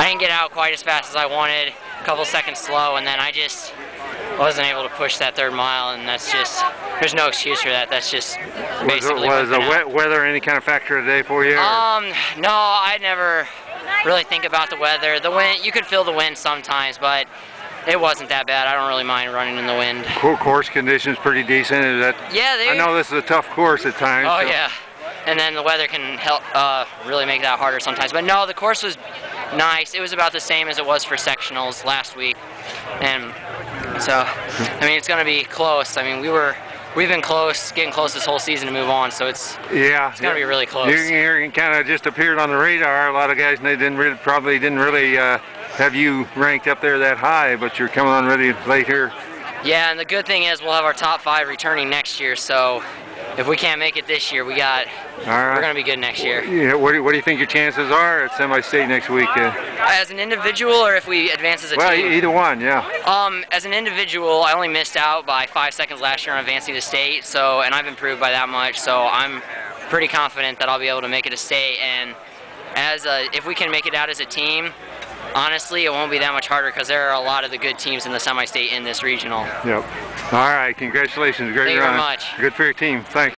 I didn't get out quite as fast as I wanted, a couple seconds slow, and then I just wasn't able to push that third mile, and that's just, there's no excuse for that. That's just Was, it, basically was the out. wet weather any kind of factor today for you? or- Um, no, I never really think about the weather. The wind, you could feel the wind sometimes, but it wasn't that bad. I don't really mind running in the wind. Co- course conditions pretty decent. Is that? Yeah, they. I know this is a tough course at times. Oh so- yeah, and then the weather can help uh, really make that harder sometimes. But no, the course was nice. It was about the same as it was for sectionals last week, and so I mean it's gonna be close. I mean we were. We've been close, getting close this whole season to move on, so it's Yeah, it's gonna be really close. You, you kind of just appeared on the radar. A lot of guys they didn't really, probably didn't really uh, have you ranked up there that high, but you're coming on ready late here. Yeah, and the good thing is we'll have our top five returning next year. So if we can't make it this year, we got right. we're gonna be good next year. Yeah, what, do, what do you think your chances are at semi-state next week? Uh, As an individual, or if we advance as a well, team. e- either one, yeah. Um, as an individual, I only missed out by five seconds last year on advancing to state. So, and I've improved by that much. So I'm pretty confident that I'll be able to make it to state. And as a, if we can make it out as a team, honestly, it won't be that much harder because there are a lot of the good teams in the semi-state in this regional. Yep. All right. Congratulations. Great Thank you very much. Good for your team. Thanks.